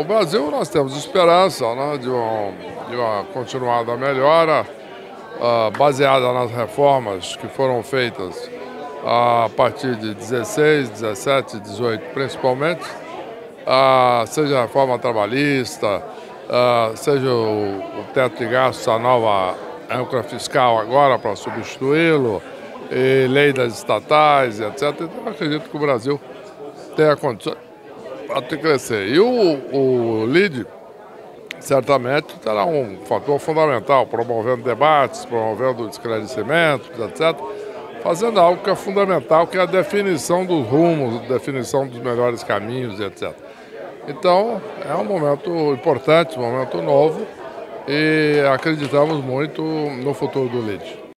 O Brasil nós temos esperança né, de, um, de uma continuada melhora uh, baseada nas reformas que foram feitas uh, a partir de 16, 17, 18 principalmente, uh, seja a reforma trabalhista, seja o, o, teto de gastos, a nova âncora fiscal agora para substituí-lo, lei das estatais, etc. Então acredito que o Brasil tenha condições para crescer. E o, o LID certamente terá um fator fundamental, promovendo debates, promovendo esclarecimentos, etc., fazendo algo que é fundamental, que é a definição dos rumos, definição dos melhores caminhos, etc. Então, é um momento importante, um momento novo, e acreditamos muito no futuro do LID.